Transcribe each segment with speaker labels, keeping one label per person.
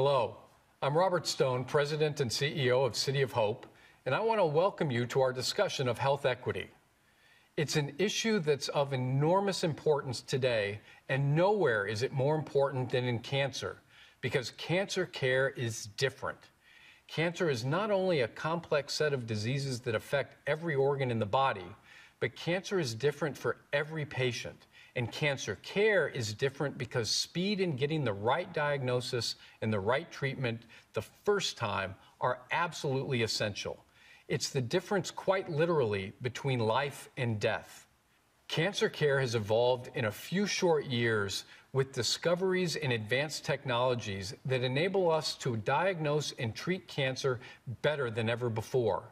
Speaker 1: Hello, I'm Robert Stone, President and CEO of City of Hope, and I want to welcome you to our discussion of health equity. It's an issue that's of enormous importance today, and nowhere is it more important than in cancer, because cancer care is different. Cancer is not only a complex set of diseases that affect every organ in the body, but cancer is different for every patient. And cancer care is different because speed in getting the right diagnosis and the right treatment the first time are absolutely essential. It's the difference, quite literally, between life and death. Cancer care has evolved in a few short years with discoveries in advanced technologies that enable us to diagnose and treat cancer better than ever before.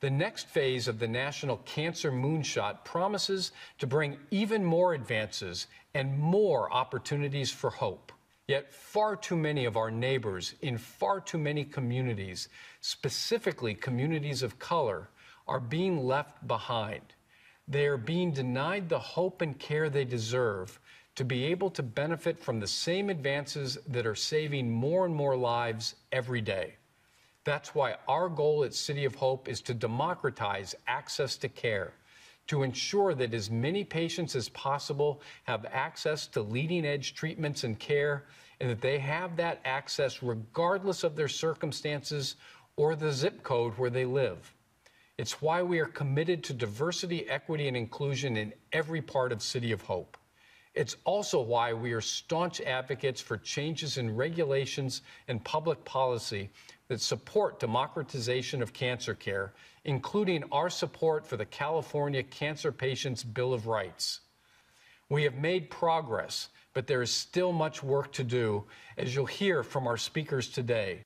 Speaker 1: The next phase of the National Cancer Moonshot promises to bring even more advances and more opportunities for hope. Yet, far too many of our neighbors in far too many communities, specifically communities of color, are being left behind. They are being denied the hope and care they deserve to be able to benefit from the same advances that are saving more and more lives every day. That's why our goal at City of Hope is to democratize access to care, to ensure that as many patients as possible have access to leading edge treatments and care, and that they have that access regardless of their circumstances or the zip code where they live. It's why we are committed to diversity, equity, and inclusion in every part of City of Hope. It's also why we are staunch advocates for changes in regulations and public policy that support democratization of cancer care, including our support for the California Cancer Patients Bill of Rights. We have made progress, but there is still much work to do, as you'll hear from our speakers today.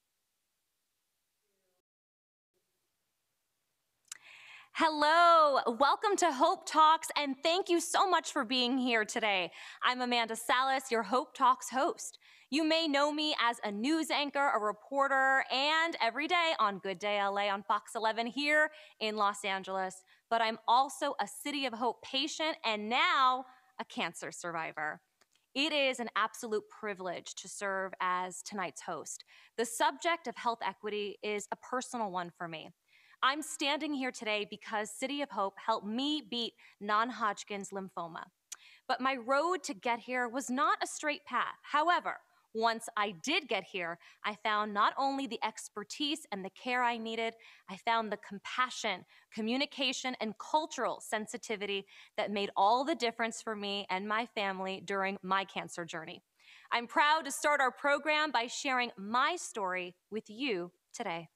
Speaker 2: Hello, welcome to Hope Talks, and thank you so much for being here today. I'm Amanda Salas, your Hope Talks host. You may know me as a news anchor, a reporter, and every day on Good Day LA on Fox 11 here in Los Angeles. But I'm also a City of Hope patient and now a cancer survivor. It is an absolute privilege to serve as tonight's host. The subject of health equity is a personal one for me. I'm standing here today because City of Hope helped me beat non Hodgkin's lymphoma. But my road to get here was not a straight path. However, once I did get here, I found not only the expertise and the care I needed, I found the compassion, communication, and cultural sensitivity that made all the difference for me and my family during my cancer journey. I'm proud to start our program by sharing my story with you today.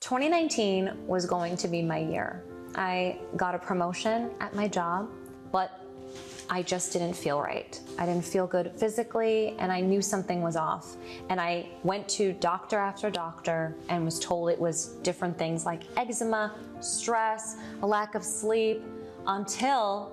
Speaker 3: 2019 was going to be my year. I got a promotion at my job, but I just didn't feel right. I didn't feel good physically, and I knew something was off. And I went to doctor after doctor and was told it was different things like eczema, stress, a lack of sleep, until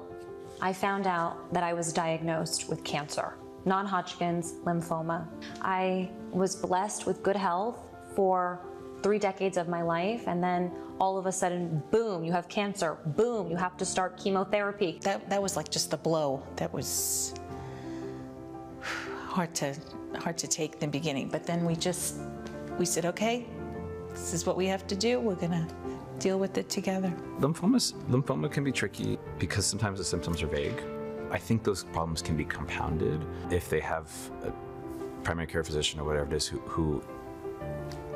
Speaker 3: I found out that I was diagnosed with cancer, non Hodgkin's lymphoma. I was blessed with good health for three decades of my life and then all of a sudden boom you have cancer. Boom you have to start chemotherapy.
Speaker 4: That that was like just the blow that was hard to hard to take in the beginning. But then we just we said okay this is what we have to do. We're gonna deal with it together.
Speaker 5: Lymphomas lymphoma can be tricky because sometimes the symptoms are vague. I think those problems can be compounded if they have a primary care physician or whatever it is who, who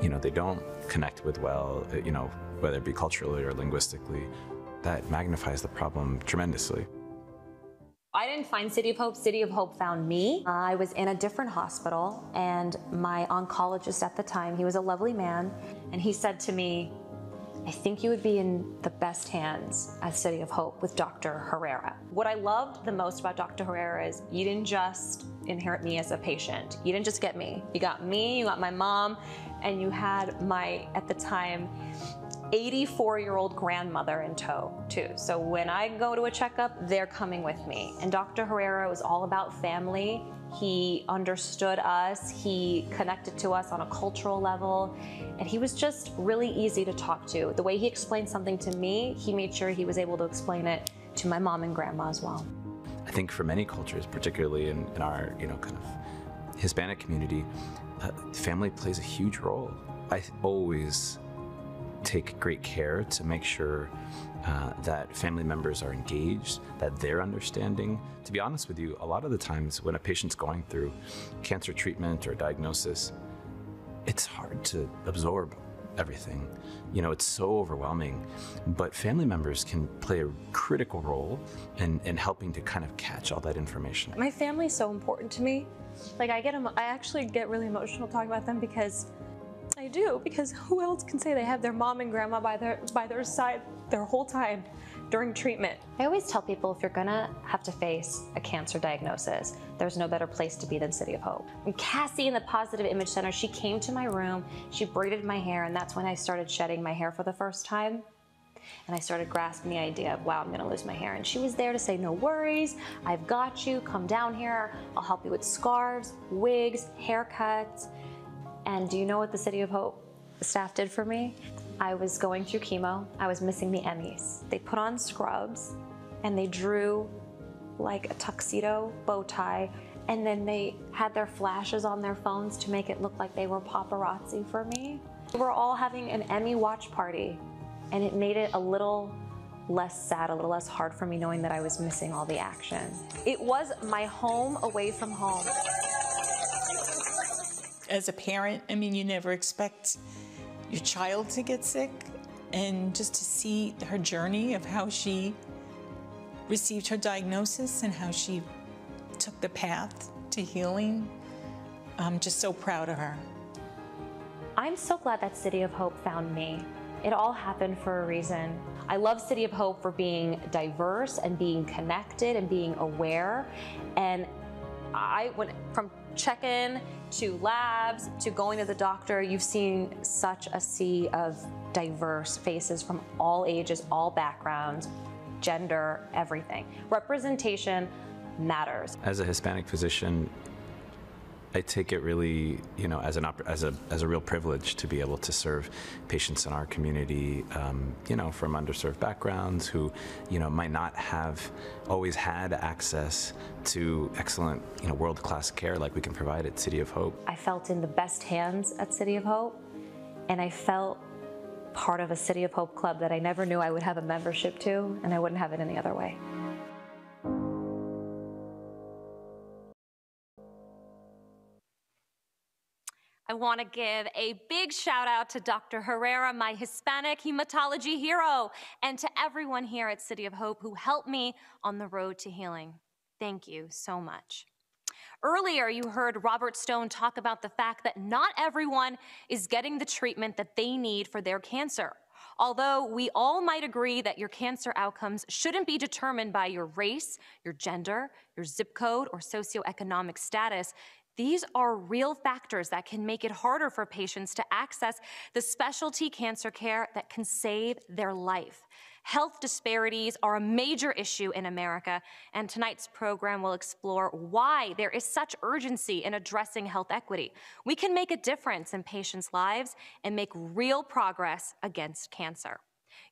Speaker 5: you know, they don't connect with well, uh, you know, whether it be culturally or linguistically, that magnifies the problem tremendously.
Speaker 3: I didn't find City of Hope, City of Hope found me. I was in a different hospital, and my oncologist at the time, he was a lovely man, and he said to me, I think you would be in the best hands at City of Hope with Dr. Herrera. What I loved the most about Dr. Herrera is you didn't just inherit me as a patient. You didn't just get me. You got me, you got my mom, and you had my, at the time, 84 year old grandmother in tow, too. So when I go to a checkup, they're coming with me. And Dr. Herrera was all about family. He understood us, he connected to us on a cultural level, and he was just really easy to talk to. The way he explained something to me, he made sure he was able to explain it to my mom and grandma as well.
Speaker 5: I think for many cultures, particularly in, in our, you know, kind of Hispanic community, uh, family plays a huge role. I always take great care to make sure uh, that family members are engaged, that they're understanding. To be honest with you, a lot of the times when a patient's going through cancer treatment or diagnosis, it's hard to absorb everything. You know, it's so overwhelming. But family members can play a critical role in, in helping to kind of catch all that information.
Speaker 6: My family's so important to me. Like I get, I actually get really emotional talking about them because I do. Because who else can say they have their mom and grandma by their by their side their whole time during treatment?
Speaker 3: I always tell people if you're gonna have to face a cancer diagnosis, there's no better place to be than City of Hope. Cassie in the Positive Image Center, she came to my room, she braided my hair, and that's when I started shedding my hair for the first time. And I started grasping the idea of, wow, I'm gonna lose my hair. And she was there to say, no worries, I've got you, come down here, I'll help you with scarves, wigs, haircuts. And do you know what the City of Hope staff did for me? I was going through chemo, I was missing the Emmys. They put on scrubs and they drew like a tuxedo bow tie and then they had their flashes on their phones to make it look like they were paparazzi for me. We were all having an Emmy watch party and it made it a little less sad, a little less hard for me knowing that I was missing all the action. It was my home away from home.
Speaker 4: As a parent, I mean, you never expect your child to get sick. And just to see her journey of how she received her diagnosis and how she took the path to healing, I'm just so proud of her.
Speaker 3: I'm so glad that City of Hope found me. It all happened for a reason. I love City of Hope for being diverse and being connected and being aware. And I went from check-in to labs to going to the doctor. You've seen such a sea of diverse faces from all ages, all backgrounds, gender, everything. Representation matters.
Speaker 5: As a Hispanic physician, I take it really, you know, as an as a as a real privilege to be able to serve patients in our community, um, you know, from underserved backgrounds who, you know, might not have always had access to excellent, you know, world class care like we can provide at City of Hope.
Speaker 3: I felt in the best hands at City of Hope, and I felt part of a City of Hope club that I never knew I would have a membership to, and I wouldn't have it any other way.
Speaker 2: I want to give a big shout out to Dr. Herrera, my Hispanic hematology hero, and to everyone here at City of Hope who helped me on the road to healing. Thank you so much. Earlier, you heard Robert Stone talk about the fact that not everyone is getting the treatment that they need for their cancer. Although we all might agree that your cancer outcomes shouldn't be determined by your race, your gender, your zip code, or socioeconomic status, these are real factors that can make it harder for patients to access the specialty cancer care that can save their life. Health disparities are a major issue in America, and tonight's program will explore why there is such urgency in addressing health equity. We can make a difference in patients' lives and make real progress against cancer.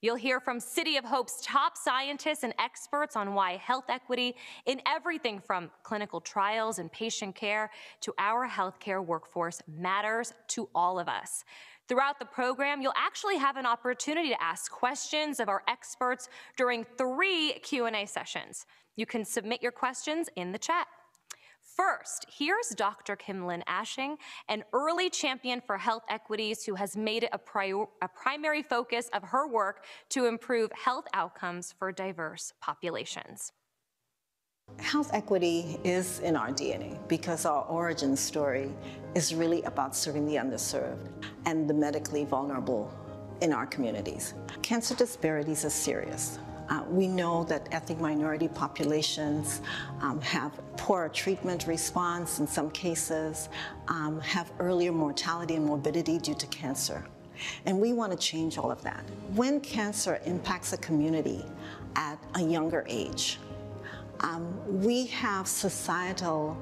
Speaker 2: You'll hear from City of Hope's top scientists and experts on why health equity in everything from clinical trials and patient care to our healthcare workforce matters to all of us. Throughout the program, you'll actually have an opportunity to ask questions of our experts during three Q&A sessions. You can submit your questions in the chat. First, here's Dr. Kimlin Ashing, an early champion for health equities who has made it a, prior, a, primary focus of her work to improve health outcomes for diverse populations.
Speaker 7: Health equity is in our DNA because our origin story is really about serving the underserved and the medically vulnerable in our communities. Cancer disparities are serious. Uh, we know that ethnic minority populations um, have poorer treatment response in some cases, um, have earlier mortality and morbidity due to cancer. And we want to change all of that. When cancer impacts a community at a younger age, um, we have societal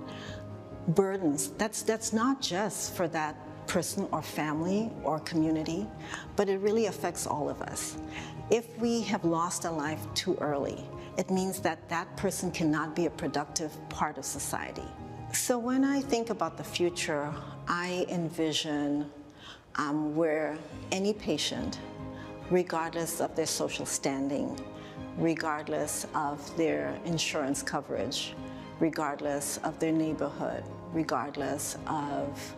Speaker 7: burdens. That's, that's not just for that person or family or community, but it really affects all of us. If we have lost a life too early, it means that that person cannot be a productive part of society. So when I think about the future I envision um, where any patient, regardless of their social standing, regardless of their insurance coverage, regardless of their neighborhood, regardless of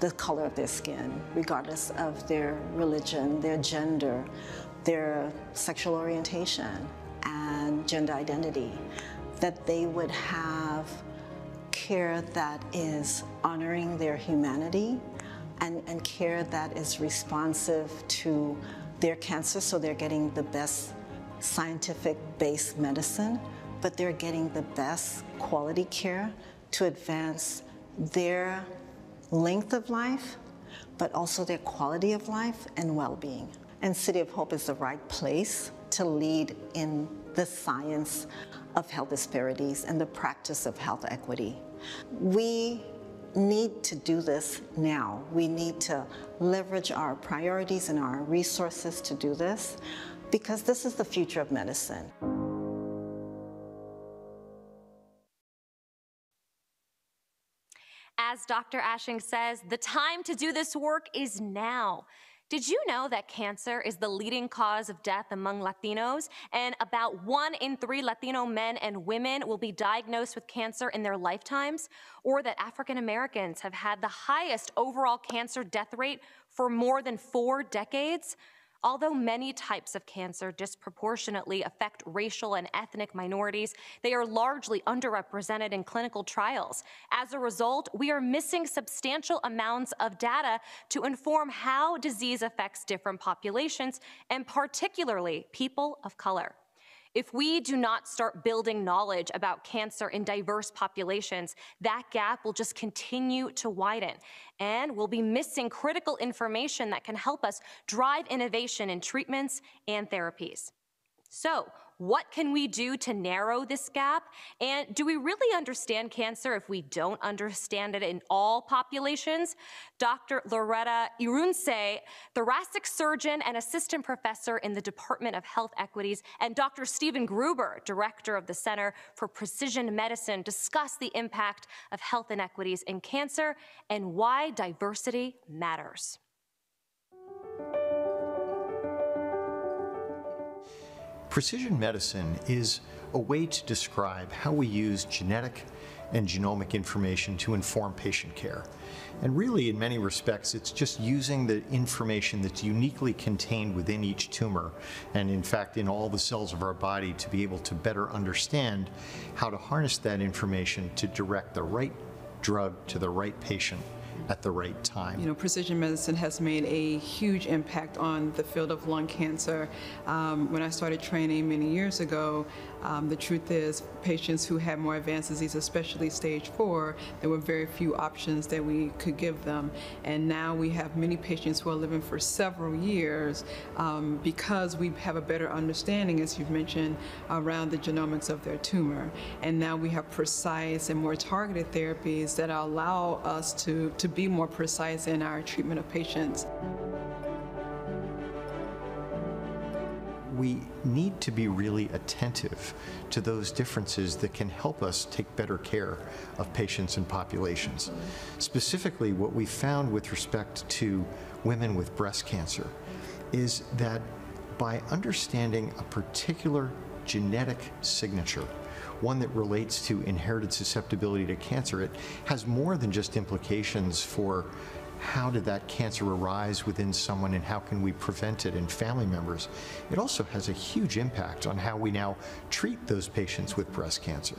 Speaker 7: the color of their skin, regardless of their religion, their gender, their sexual orientation, and gender identity, that they would have care that is honoring their humanity and, and care that is responsive to their cancer so they're getting the best scientific based medicine, but they're getting the best quality care to advance their length of life, but also their quality of life and well being. And City of Hope is the right place to lead in the science of health disparities and the practice of health equity. We need to do this now. We need to leverage our priorities and our resources to do this because this is the future of medicine.
Speaker 2: As Dr. Ashing says, the time to do this work is now. Did you know that cancer is the leading cause of death among Latinos? And about one in three Latino men and women will be diagnosed with cancer in their lifetimes? Or that African Americans have had the highest overall cancer death rate for more than four decades? Although many types of cancer disproportionately affect racial and ethnic minorities, they are largely underrepresented in clinical trials. As a result, we are missing substantial amounts of data to inform how disease affects different populations, and particularly people of color. If we do not start building knowledge about cancer in diverse populations, that gap will just continue to widen. And we'll be missing critical information that can help us drive innovation in treatments and therapies. So, what can we do to narrow this gap? And do we really understand cancer if we don't understand it in all populations? Dr. Loretta Erhunmwunsee, thoracic surgeon and assistant professor in the Department of Health Equities, and Dr. Stephen Gruber, director of the Center for Precision Medicine, discuss the impact of health inequities in cancer and why diversity matters.
Speaker 8: Precision medicine is a way to describe how we use genetic and genomic information to inform patient care. And really, in many respects, it's just using the information that's uniquely contained within each tumor, and in fact, in all the cells of our body, to be able to better understand how to harness that information to direct the right drug to the right patient at the right time.
Speaker 9: You know, precision medicine has made a huge impact on the field of lung cancer. Um, when I started training many years ago, um, the truth is, patients who had more advanced disease, especially stage four, there were very few options that we could give them. And now we have many patients who are living for several years um, because we have a better understanding, as you've mentioned, around the genomics of their tumor. And now we have precise and more targeted therapies that allow us to, to be more precise in our treatment of patients.
Speaker 8: we need to be really attentive to those differences that can help us take better care of patients and populations. Specifically, what we found with respect to women with breast cancer is that by understanding a particular genetic signature, one that relates to inherited susceptibility to cancer, it has more than just implications for how did that cancer arise within someone and how can we prevent it in family members, it also has a huge impact on how we now treat those patients with breast cancer.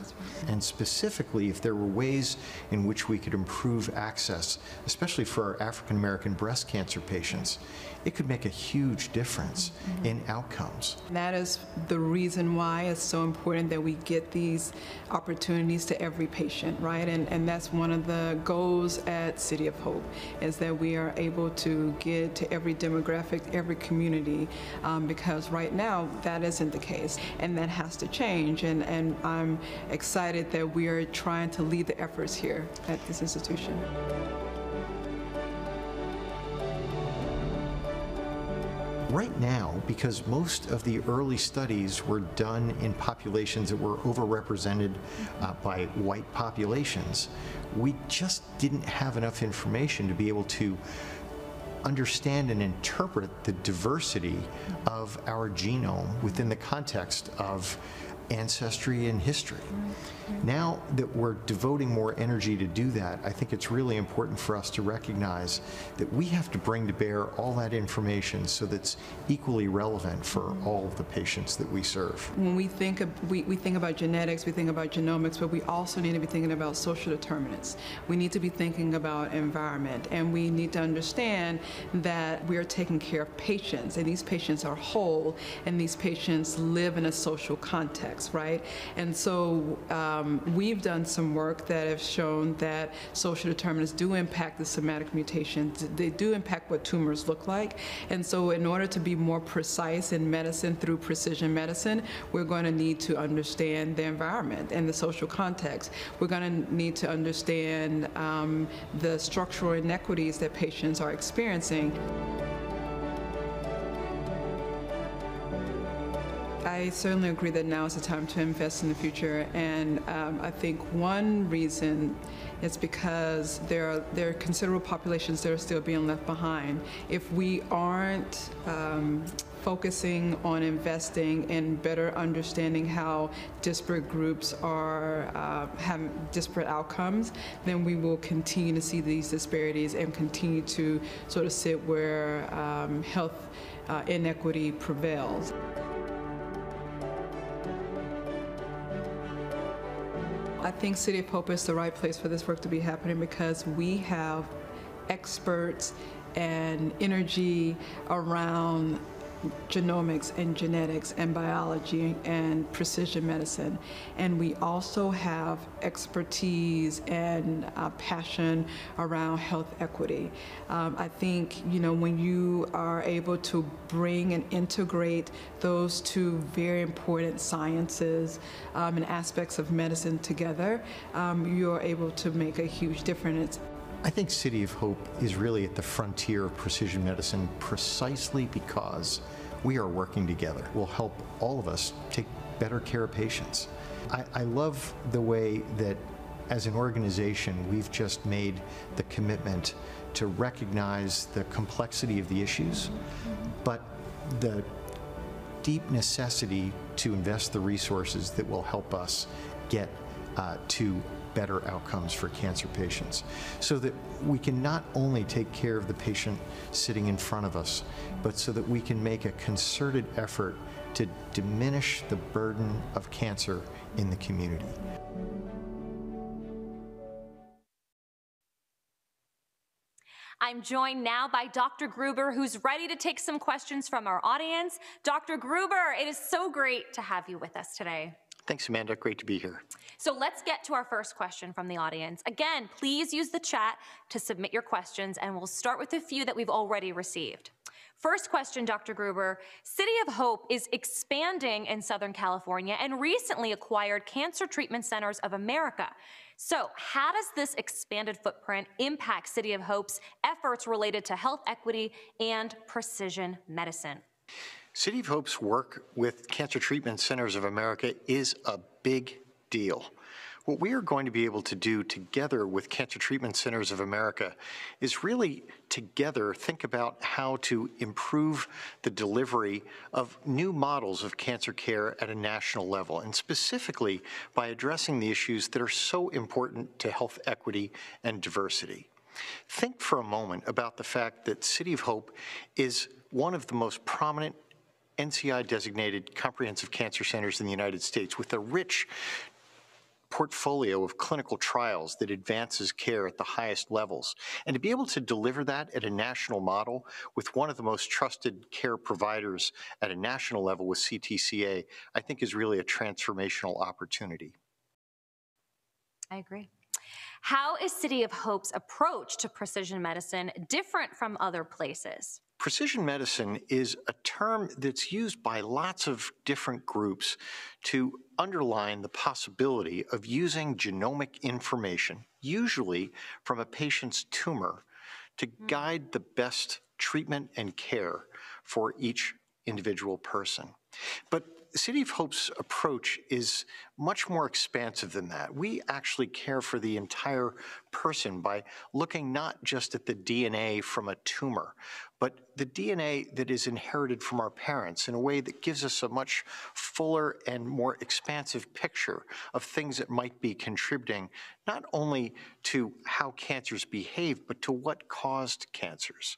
Speaker 8: And specifically, if there were ways in which we could improve access, especially for our African American breast cancer patients, it could make a huge difference in outcomes.
Speaker 9: That is the reason why it's so important that we get these opportunities to every patient, right? And, and that's one of the goals at City of Hope is that we are able to get to every demographic, every community, um, because right now that isn't the case, and that has to change. And, and I'm excited that we are trying to lead the efforts here at this institution.
Speaker 10: Right now, because most of the early studies were done in populations that were overrepresented uh, by white populations, we just didn't have enough information to be able to understand and interpret the diversity of our genome within the context of ancestry and history. Now that we're devoting more energy to do that, I think it's really important for us to recognize that we have to bring to bear all that information so that's equally relevant for all of the patients that we serve.
Speaker 9: When we think of, we, we think about genetics, we think about genomics, but we also need to be thinking about social determinants. We need to be thinking about environment, and we need to understand that we are taking care of patients, and these patients are whole, and these patients live in a social context, right? And so um, we've done some work that have shown that social determinants do impact the somatic mutations. They do impact what tumors look like. And so in order to be more precise in medicine through precision medicine, we're going to need to understand the environment and the social context. We're going to need to understand um, the structural inequities that patients are experiencing. I certainly agree that now is the time to invest in the future, and um, I think one reason is because there are there are considerable populations that are still being left behind. If we aren't um, focusing on investing in better understanding how disparate groups are uh, have disparate outcomes, then we will continue to see these disparities and continue to sort of sit where um, health uh, inequity prevails. I think City of Hope is the right place for this work to be happening because we have experts and energy around genomics and genetics and biology and precision medicine. And we also have expertise and uh, passion around health equity. Um, I think, you know, when you are able to bring and integrate those two very important sciences um, and aspects of medicine together, um, you're able to make a huge difference.
Speaker 10: I think City of Hope is really at the frontier of precision medicine precisely because we are working together. Will help all of us take better care of patients. I, I love the way that as an organization, we've just made the commitment to recognize the complexity of the issues, but the deep necessity to invest the resources that will help us get uh, to better outcomes for cancer patients so that we can not only take care of the patient sitting in front of us, but so that we can make a concerted effort to diminish the burden of cancer in the community.
Speaker 2: I'm joined now by Dr. Gruber, who's ready to take some questions from our audience. Dr. Gruber, it is so great to have you with us today.
Speaker 8: Thanks, Amanda. Great to be here.
Speaker 2: So let's get to our first question from the audience. Again, please use the chat to submit your questions, and we'll start with a few that we've already received. First question, Dr. Gruber. City of Hope is expanding in Southern California and recently acquired Cancer Treatment Centers of America. So, how does this expanded footprint impact City of Hope's efforts related to health equity and precision medicine?
Speaker 8: City of Hope's work with Cancer Treatment Centers of America is a big deal. What we are going to be able to do together with Cancer Treatment Centers of America is really together think about how to improve the delivery of new models of cancer care at a national level, and specifically by addressing the issues that are so important to health equity and diversity. Think for a moment about the fact that City of Hope is one of the most prominent NCI designated comprehensive cancer centers in the United States with a rich portfolio of clinical trials that advances care at the highest levels. And to be able to deliver that at a national model with one of the most trusted care providers at a national level with CTCA, I think is really a transformational opportunity.
Speaker 2: I agree. How is City of Hope's approach to precision medicine different from other places?
Speaker 8: Precision medicine is a term that's used by lots of different groups to underline the possibility of using genomic information, usually from a patient's tumor, to hmm. guide the best treatment and care for each individual person. But City of Hope's approach is much more expansive than that. We actually care for the entire person by looking not just at the DNA from a tumor, but the DNA that is inherited from our parents in a way that gives us a much fuller and more expansive picture of things that might be contributing not only to how cancers behave, but to what caused cancers.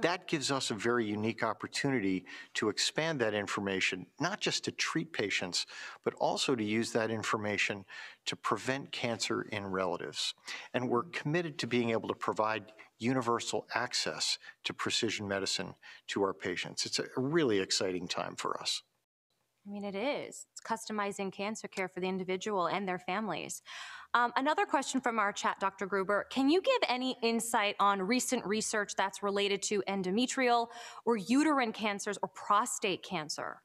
Speaker 8: That gives us a very unique opportunity to expand that information, not just to treat patients, but also to use that information to prevent cancer in relatives. And we're mm. committed to being able to provide universal access to precision medicine to our patients. It's a really exciting time for us.
Speaker 2: I mean, it is. It's customizing cancer care for the individual and their families. Um, another question from our chat, Dr. Gruber. Can you give any insight on recent research that's related to endometrial or uterine cancers or prostate cancer?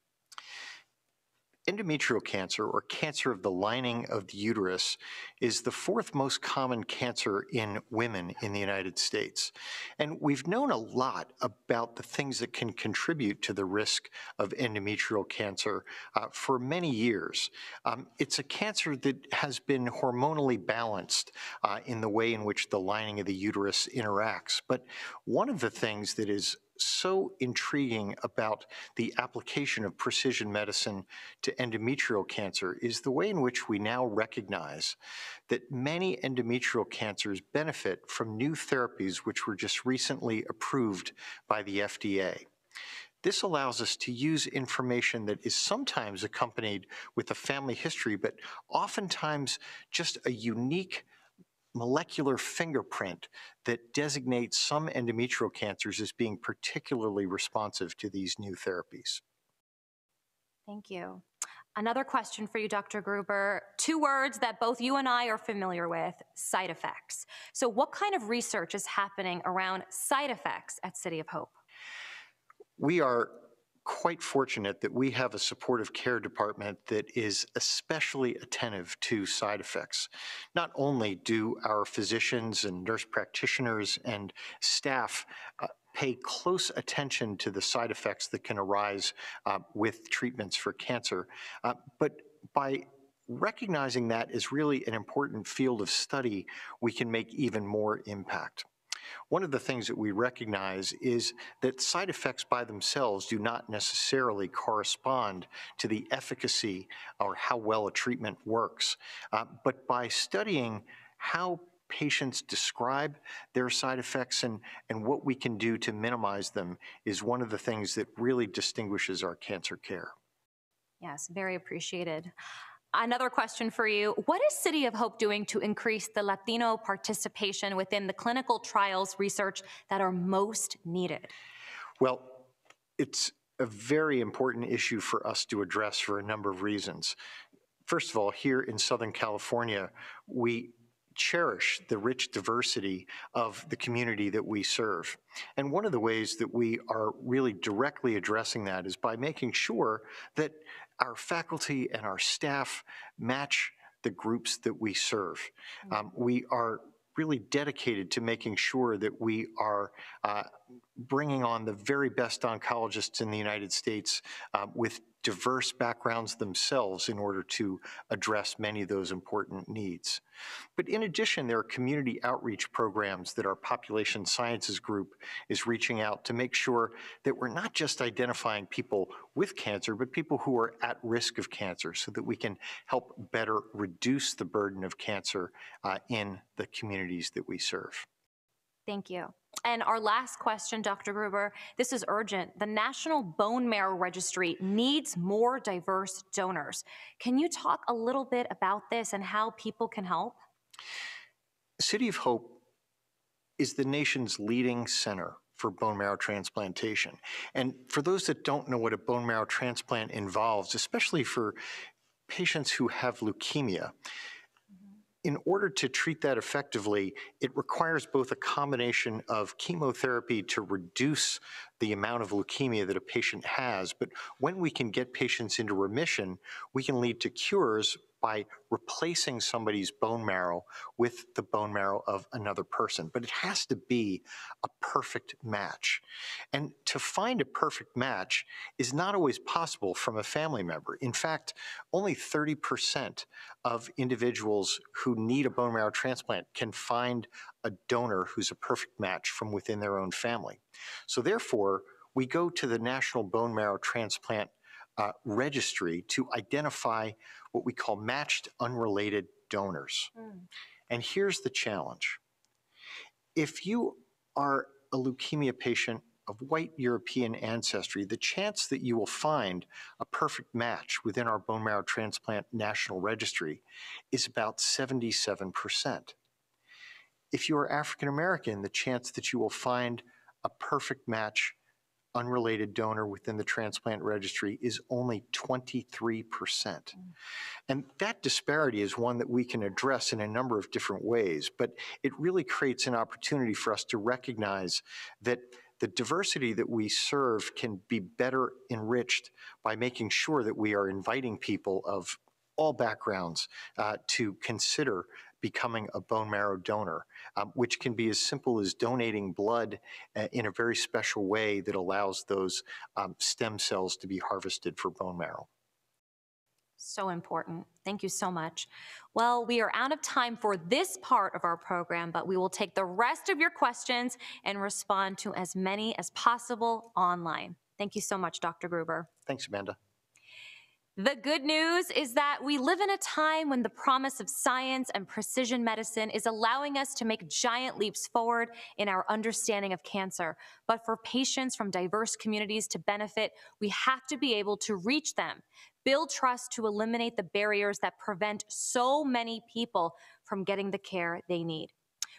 Speaker 8: Endometrial cancer, or cancer of the lining of the uterus, is the fourth most common cancer in women in the United States. And we've known a lot about the things that can contribute to the risk of endometrial cancer uh, for many years. Um, it's a cancer that has been hormonally balanced uh, in the way in which the lining of the uterus interacts. But one of the things that is so intriguing about the application of precision medicine to endometrial cancer is the way in which we now recognize that many endometrial cancers benefit from new therapies which were just recently approved by the FDA. This allows us to use information that is sometimes accompanied with a family history, but oftentimes just a unique molecular fingerprint that designates some endometrial cancers as being particularly responsive to these new therapies.
Speaker 2: Thank you. Another question for you, Dr. Gruber. Two words that both you and I are familiar with side effects. So, what kind of research is happening around side effects at City of Hope?
Speaker 8: We are quite fortunate that we have a supportive care department that is especially attentive to side effects. Not only do our physicians and nurse practitioners and staff uh, pay close attention to the side effects that can arise uh, with treatments for cancer, uh, but by recognizing that is really an important field of study, we can make even more impact. One of the things that we recognize is that side effects by themselves do not necessarily correspond to the efficacy or how well a treatment works. Uh, but by studying how patients describe their side effects and, and what we can do to minimize them is one of the things that really distinguishes our cancer care.
Speaker 2: Yes, very appreciated. Another question for you. What is City of Hope doing to increase the Latino participation within the clinical trials research that are most needed?
Speaker 8: Well, it's a very important issue for us to address for a number of reasons. First of all, here in Southern California, we cherish the rich diversity of the community that we serve. And one of the ways that we are really directly addressing that is by making sure that our faculty and our staff match the groups that we serve. Mm. Um, we are really dedicated to making sure that we are uh, bringing on the very best oncologists in the United States uh, with diverse backgrounds themselves in order to address many of those important needs. But in addition, there are community outreach programs that our population sciences group is reaching out to make sure that we're not just identifying people with cancer, but people who are at risk of cancer so that we can help better reduce the burden of cancer uh, in the communities that we serve.
Speaker 2: Thank you. And our last question, Dr. Gruber, this is urgent. The National Bone Marrow Registry needs more diverse donors. Can you talk a little bit about this and how people can help?
Speaker 8: City of Hope is the nation's leading center for bone marrow transplantation. And for those that don't know what a bone marrow transplant involves, especially for patients who have leukemia, in order to treat that effectively, it requires both a combination of chemotherapy to reduce the amount of leukemia that a patient has, but when we can get patients into remission, we can lead to cures by replacing somebody's bone marrow with the bone marrow of another person. But it has to be a perfect match. And to find a perfect match is not always possible from a family member. In fact, only 30% of individuals who need a bone marrow transplant can find a donor who's a perfect match from within their own family. So therefore, we go to the National Bone Marrow Transplant uh, Registry to identify what we call matched unrelated donors. Mm. And here's the challenge. If you are a leukemia patient of white European ancestry, the chance that you will find a perfect match within our bone marrow transplant national registry is about 77%. If you are African American, the chance that you will find a perfect match unrelated donor within the transplant registry is only 23%. Mm. And that disparity is one that we can address in a number of different ways, but it really creates an opportunity for us to recognize that the diversity that we serve can be better enriched by making sure that we are inviting people of all backgrounds uh, to consider becoming a bone marrow donor, um, which can be as simple as donating blood uh, in a very special way that allows those um, stem cells to be harvested for bone marrow.
Speaker 2: So important. Thank you so much. Well, we are out of time for this part of our program, but we will take the rest of your questions and respond to as many as possible online. Thank you so much, Dr. Gruber.
Speaker 8: Thanks, Amanda.
Speaker 2: The good news is that we live in a time when the promise of science and precision medicine is allowing us to make giant leaps forward in our understanding of cancer. But for patients from diverse communities to benefit, we have to be able to reach them, build trust to eliminate the barriers that prevent so many people from getting the care they need.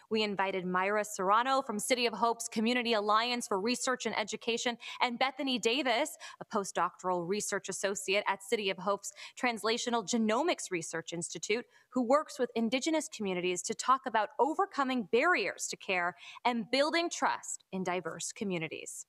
Speaker 2: We invited Myra Serrano from City of Hope's Community Alliance for Research and Education and Bethany Davis, a postdoctoral research associate at City of Hope's Translational Genomics Research Institute, who works with Indigenous communities to talk about overcoming barriers to care and building trust in diverse communities.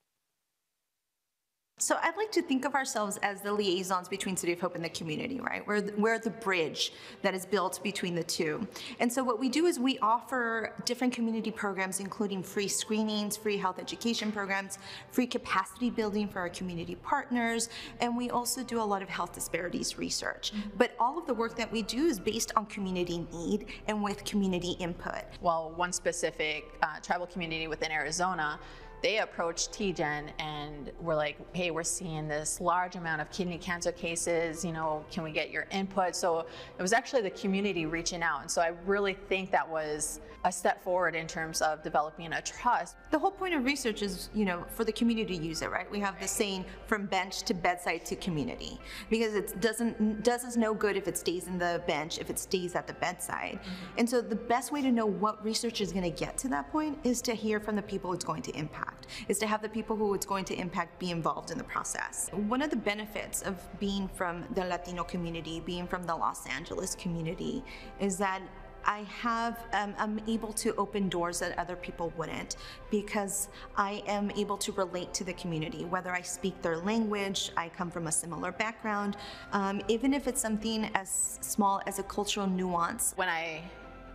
Speaker 11: So I'd like to think of ourselves as the liaisons between City of Hope and the community, right? We're the, we're the bridge that is built between the two. And so what we do is we offer different community programs, including free screenings, free health education programs, free capacity building for our community partners, and we also do a lot of health disparities research. Mm-hmm. But all of the work that we do is based on community need and with community input.
Speaker 12: Well, one specific uh, tribal community within Arizona they approached TGen and were like, hey, we're seeing this large amount of kidney cancer cases, you know, can we get your input? So it was actually the community reaching out. And so I really think that was a step forward in terms of developing a trust.
Speaker 11: The whole point of research is, you know, for the community to use it, right? We have the saying from bench to bedside to community because it doesn't does us no good if it stays in the bench, if it stays at the bedside. Mm-hmm. And so the best way to know what research is going to get to that point is to hear from the people it's going to impact impact, is to have the people who it's going to impact be involved in the process. One of the benefits of being from the Latino community, being from the Los Angeles community, is that I have, um, I'm able to open doors that other people wouldn't because I am able to relate to the community, whether I speak their language, I come from a similar background, um, even if it's something as small as a cultural nuance.
Speaker 12: When I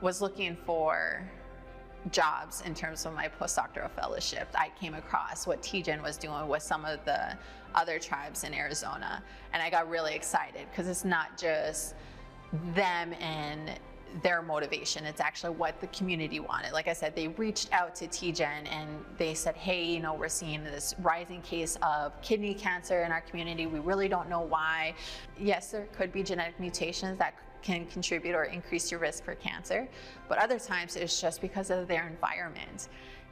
Speaker 12: was looking for jobs in terms of my postdoctoral fellowship, I came across what TGen was doing with some of the other tribes in Arizona. And I got really excited because it's not just them and their motivation. It's actually what the community wanted. Like I said, they reached out to TGen and they said, hey, you know, we're seeing this rising case of kidney cancer in our community. We really don't know why. Yes, there could be genetic mutations that can contribute or increase your risk for cancer, but other times it's just because of their environment.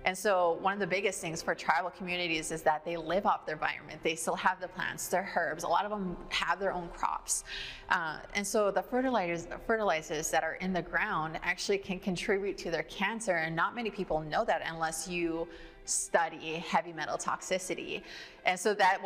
Speaker 12: And so one of the biggest things for tribal communities is that they live off their environment. They still have the plants, their herbs. A lot of them have their own crops. Uh, and so the fertilizers, fertilizers that are in the ground actually can contribute to their cancer. And not many people know that unless you study heavy metal toxicity. And so that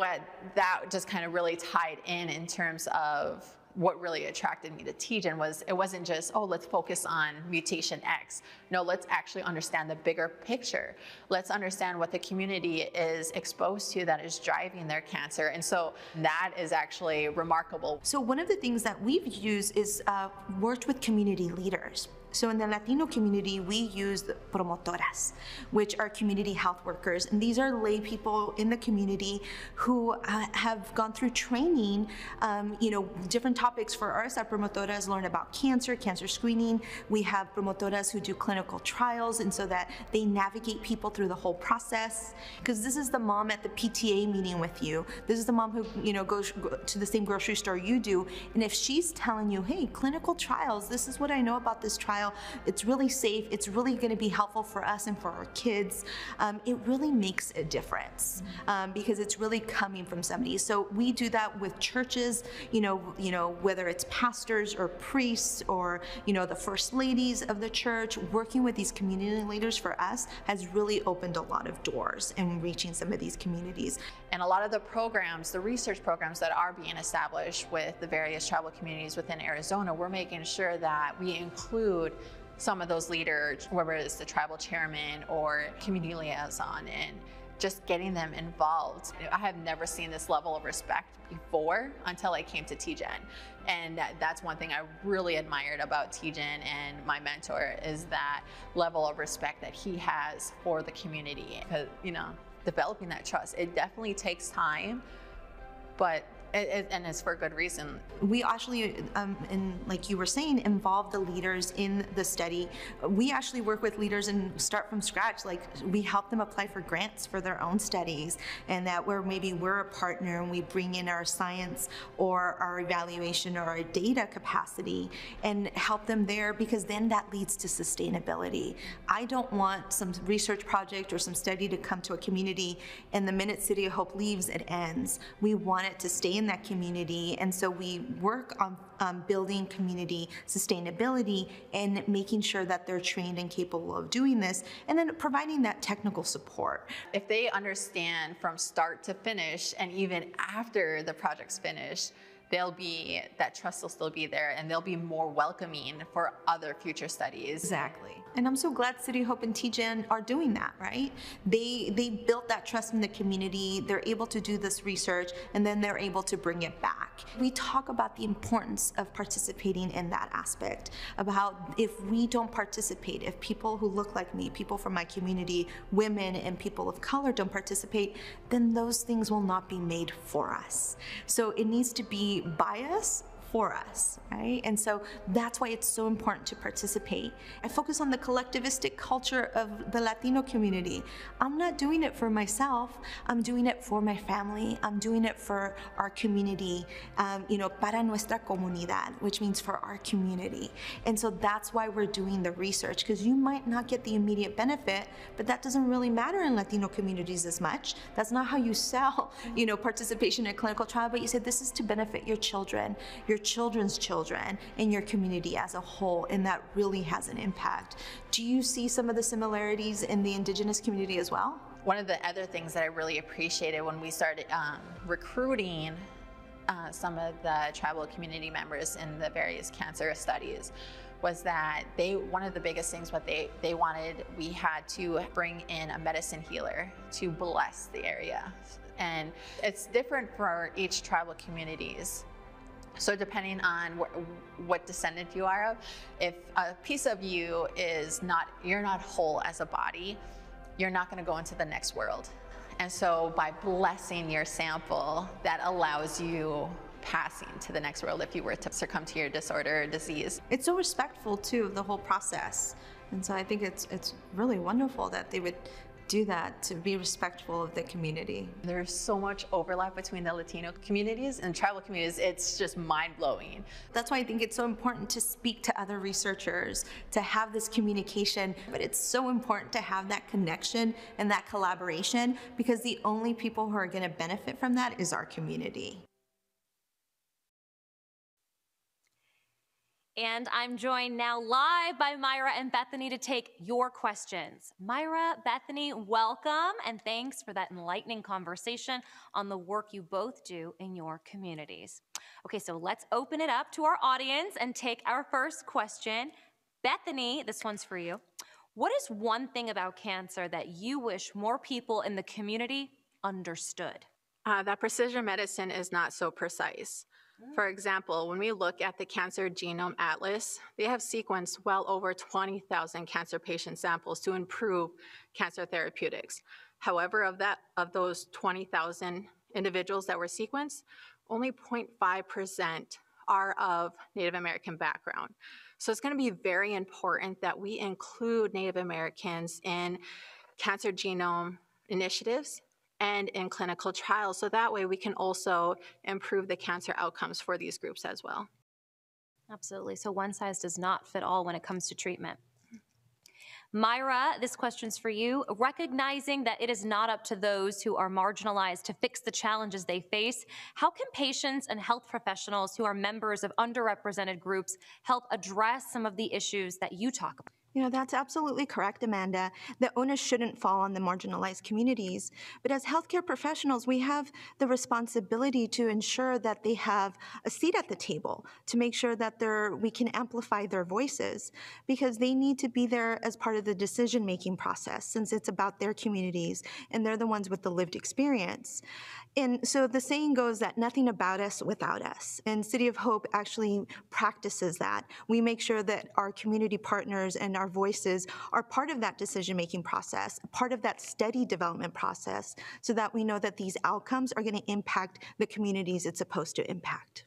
Speaker 12: that just kind of really tied in in terms of what really attracted me to TGen was it wasn't just, oh, let's focus on mutation X. No, let's actually understand the bigger picture. Let's understand what the community is exposed to that is driving their cancer. And so that is actually remarkable.
Speaker 11: So one of the things that we've used is uh, worked with community leaders. So in the Latino community, we use promotoras, which are community health workers. And these are lay people in the community who uh, have gone through training, um, you know, different topics for us. Our promotoras learn about cancer, cancer screening. We have promotoras who do clinical trials, and so that they navigate people through the whole process. Because this is the mom at the PTA meeting with you. This is the mom who, you know, goes to the same grocery store you do. And if she's telling you, hey, clinical trials, this is what I know about this trial, it's really safe. It's really going to be helpful for us and for our kids. Um, it really makes a difference um, because it's really coming from somebody. So we do that with churches. You know, you know whether it's pastors or priests or you know the first ladies of the church. Working with these community leaders for us has really opened a lot of doors in reaching some of these communities.
Speaker 12: And a lot of the programs, the research programs that are being established with the various tribal communities within Arizona, we're making sure that we include some of those leaders, whether it's the tribal chairman or community liaison, and just getting them involved. I have never seen this level of respect before until I came to TGen. And that's one thing I really admired about TGen and my mentor is that level of respect that he has for the community. Because, you know, developing that trust, it definitely takes time, but and it's for good reason.
Speaker 11: We actually, um, in, like you were saying, involve the leaders in the study. We actually work with leaders and start from scratch. Like we help them apply for grants for their own studies, and that where maybe we're a partner and we bring in our science or our evaluation or our data capacity and help them there because then that leads to sustainability. I don't want some research project or some study to come to a community and the minute City of Hope leaves, it ends. We want it to stay in that community. And so we work on um, building community sustainability and making sure that they're trained and capable of doing this, and then providing that technical support.
Speaker 12: If they understand from start to finish, and even after the project's finished, they'll be that trust will still be there and they'll be more welcoming for other future studies
Speaker 11: exactly and i'm so glad city hope and tgen are doing that right? They they built that trust in the community. They're able to do this research and then they're able to bring it back. We talk about the importance of participating in that aspect about if we don't participate if people who look like me people from my community women and people of color don't participate then those things will not be made for us. So it needs to be bias for us, right? And so that's why it's so important to participate. I focus on the collectivistic culture of the Latino community. I'm not doing it for myself. I'm doing it for my family. I'm doing it for our community, um, you know, para nuestra comunidad, which means for our community. And so that's why we're doing the research, because you might not get the immediate benefit, but that doesn't really matter in Latino communities as much. That's not how you sell, you know, participation in a clinical trial, but you say this is to benefit your children, your children's children in your community as a whole, and that really has an impact. Do you see some of the similarities in the indigenous community as well?
Speaker 12: One of the other things that I really appreciated when we started um, recruiting uh, some of the tribal community members in the various cancer studies was that they one of the biggest things what they they wanted we had to bring in a medicine healer to bless the area and it's different for each tribal communities so depending on wh- what descendant you are of, if a piece of you is not, you're not whole as a body, you're not going to go into the next world. And so by blessing your sample, that allows you passing to the next world if you were to succumb to your disorder or disease.
Speaker 11: It's so respectful too of the whole process. And so I think it's it's really wonderful that they would do that to be respectful of the community.
Speaker 12: There's so much overlap between the Latino communities and tribal communities. It's just mind blowing.
Speaker 11: That's why I think it's so important to speak to other researchers, to have this communication. But it's so important to have that connection and that collaboration because the only people who are going to benefit from that is our community.
Speaker 2: And I'm joined now live by Myra and Bethany to take your questions. Myra, Bethany, welcome and thanks for that enlightening conversation on the work you both do in your communities. Okay, so let's open it up to our audience and take our first question. Bethany, this one's for you. What is one thing about cancer that you wish more people in the community understood?
Speaker 12: Uh, that precision medicine is not so precise. For example, when we look at the Cancer Genome Atlas, they have sequenced well over 20,000 cancer patient samples to improve cancer therapeutics. However, of that of those 20,000 individuals that were sequenced, only 0.5% are of Native American background. So it's going to be very important that we include Native Americans in cancer genome initiatives and in clinical trials. So that way we can also improve the cancer outcomes for these groups as well.
Speaker 2: Absolutely. So one size does not fit all when it comes to treatment. Myra, this question's for you. Recognizing that it is not up to those who are marginalized to fix the challenges they face, how can patients and health professionals who are members of underrepresented groups help address some of the issues that you talk about?
Speaker 11: You know, that's absolutely correct, Amanda. The onus shouldn't fall on the marginalized communities. But as healthcare professionals, we have the responsibility to ensure that they have a seat at the table, to make sure that we can amplify their voices, because they need to be there as part of the decision making process, since it's about their communities and they're the ones with the lived experience. And so the saying goes that nothing about us without us. And City of Hope actually practices that. We make sure that our community partners and our voices are part of that decision making process, part of that steady development process, so that we know that these outcomes are going to impact the communities it's supposed to impact.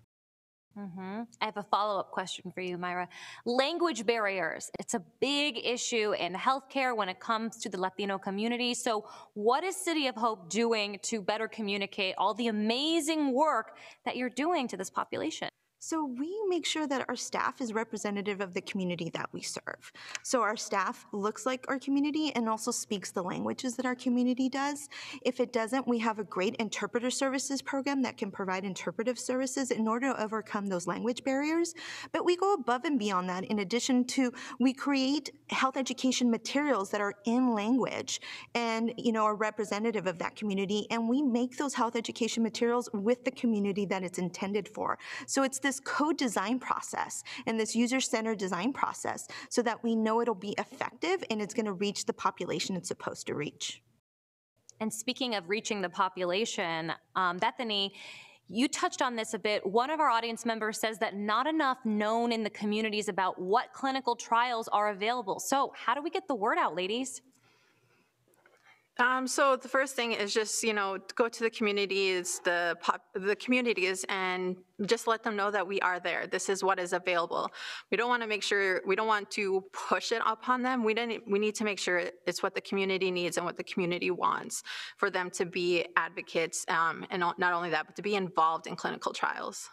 Speaker 2: Mm-hmm. I have a follow up question for you, Myra. Language barriers. It's a big issue in healthcare when it comes to the Latino community. So, what is City of Hope doing to better communicate all the amazing work that you're doing to this population?
Speaker 11: So we make sure that our staff is representative of the community that we serve. So our staff looks like our community and also speaks the languages that our community does. If it doesn't, we have a great interpreter services program that can provide interpretive services in order to overcome those language barriers. But we go above and beyond that. In addition to, we create health education materials that are in language and, you know, are representative of that community. And we make those health education materials with the community that it's intended for. So it's this this co-design process and this user-centered design process so that we know it'll be effective and it's going to reach the population it's supposed to reach.
Speaker 2: And speaking of reaching the population, um, Bethany, you touched on this a bit. One of our audience members says that not enough known in the communities about what clinical trials are available. So, how do we get the word out, ladies?
Speaker 12: Um, so the first thing is just you know go to the communities, the pop, the communities, and just let them know that we are there. This is what is available. We don't want to make sure we don't want to push it upon them. We don't. We need to make sure it's what the community needs and what the community wants for them to be advocates, um, and not only that, but to be involved in clinical trials.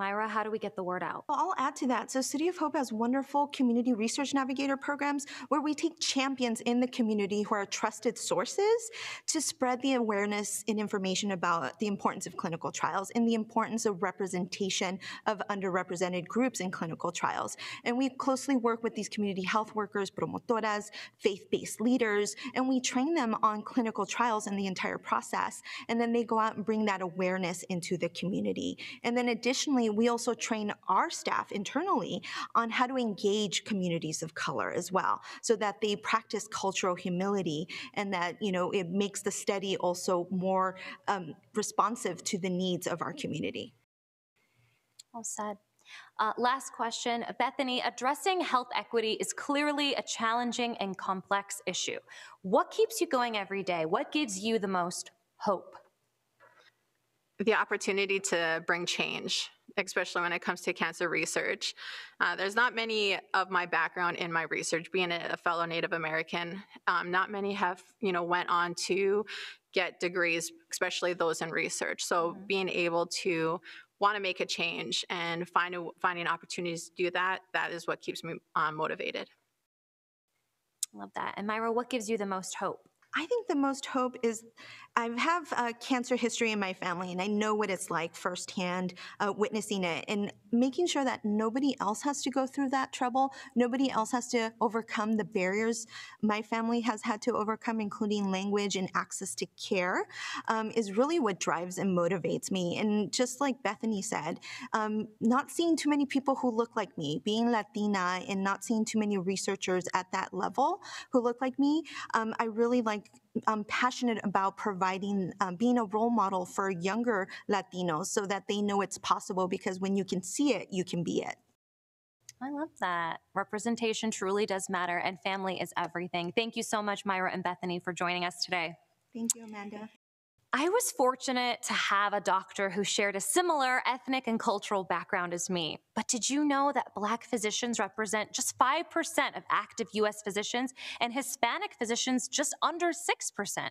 Speaker 2: Myra, how do we get the word out?
Speaker 11: Well, I'll add to that. So, City of Hope has wonderful community research navigator programs where we take champions in the community who are trusted sources to spread the awareness and information about the importance of clinical trials and the importance of representation of underrepresented groups in clinical trials. And we closely work with these community health workers, promotoras, faith based leaders, and we train them on clinical trials and the entire process. And then they go out and bring that awareness into the community. And then additionally, we also train our staff internally on how to engage communities of color as well, so that they practice cultural humility and that, you know, it makes the study also more um, responsive to the needs of our community.
Speaker 2: Well said. Uh, last question. Bethany, addressing health equity is clearly a challenging and complex issue. What keeps you going every day? What gives you the most hope?
Speaker 12: The opportunity to bring change especially when it comes to cancer research. Uh, there's not many of my background in my research, being a, fellow Native American. Um, not many have, you know, went on to get degrees, especially those in research. So mm-hmm. being able to want to make a change and find a, finding opportunities to do that, that is what keeps me um, motivated.
Speaker 2: Love that. And Myra, what gives you the most hope?
Speaker 11: I think the most hope is I have a cancer history in my family, and I know what it's like firsthand, uh, witnessing it, and making sure that nobody else has to go through that trouble. Nobody else has to overcome the barriers my family has had to overcome, including language and access to care, um, is really what drives and motivates me. And just like Bethany said, um, not seeing too many people who look like me, being Latina, and not seeing too many researchers at that level who look like me, um, I really like I'm passionate about providing, um, being a role model for younger Latinos so that they know it's possible because when you can see it, you can be it.
Speaker 2: I love that. Representation truly does matter, and family is everything. Thank you so much, Myra and Bethany, for joining us today.
Speaker 11: Thank you, Amanda.
Speaker 2: I was fortunate to have a doctor who shared a similar ethnic and cultural background as me. But did you know that Black physicians represent just 5% of active US physicians and Hispanic physicians just under 6%?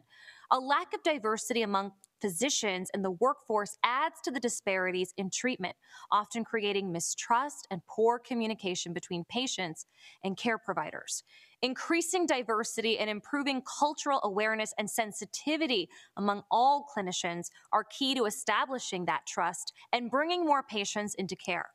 Speaker 2: A lack of diversity among physicians in the workforce adds to the disparities in treatment, often creating mistrust and poor communication between patients and care providers. Increasing diversity and improving cultural awareness and sensitivity among all clinicians are key to establishing that trust and bringing more patients into care.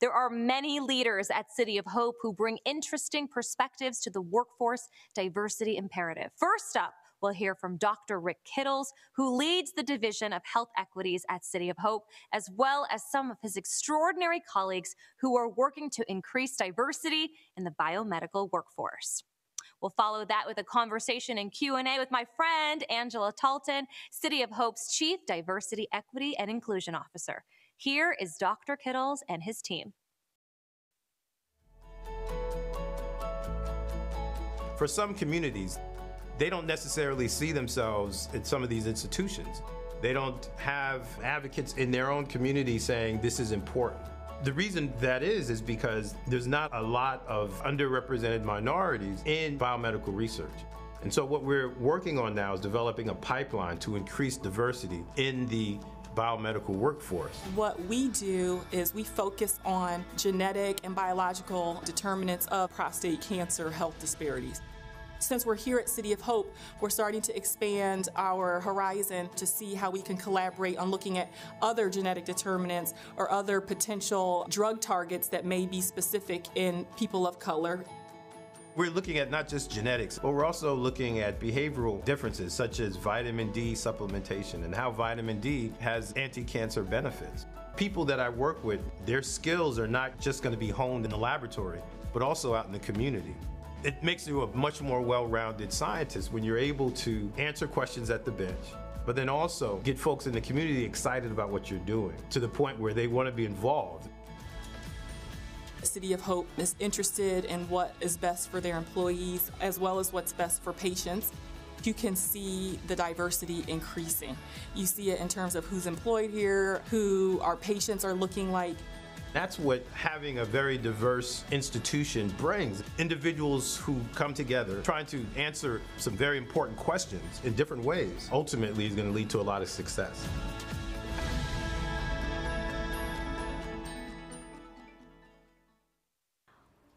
Speaker 2: There are many leaders at City of Hope who bring interesting perspectives to the workforce diversity imperative. First up, we'll hear from Dr. Rick Kittles, who leads the Division of Health Equities at City of Hope, as well as some of his extraordinary colleagues who are working to increase diversity in the biomedical workforce. We'll follow that with a conversation and Q&A with my friend Angela Talton, City of Hope's Chief Diversity, Equity, and Inclusion Officer. Here is Dr. Kittles and his team.
Speaker 13: For some communities, they don't necessarily see themselves in some of these institutions. They don't have advocates in their own community saying this is important. The reason that is is because there's not a lot of underrepresented minorities in biomedical research. And so what we're working on now is developing a pipeline to increase diversity in the biomedical workforce.
Speaker 14: What we do is we focus on genetic and biological determinants of prostate cancer health disparities. Since we're here at City of Hope, we're starting to expand our horizon to see how we can collaborate on looking at other genetic determinants or other potential drug targets that may be specific in people of color.
Speaker 13: We're looking at not just genetics, but we're also looking at behavioral differences such as vitamin D supplementation and how vitamin D has anti-cancer benefits. People that I work with, their skills are not just going to be honed in the laboratory, but also out in the community. It makes you a much more well-rounded scientist when you're able to answer questions at the bench, but then also get folks in the community excited about what you're doing to the point where they want to be involved.
Speaker 14: City of Hope is interested in what is best for their employees as well as what's best for patients. You can see the diversity increasing. You see it in terms of who's employed here, who our patients are looking like,
Speaker 13: that's what having a very diverse institution brings. Individuals who come together trying to answer some very important questions in different ways ultimately is going to lead to a lot of success.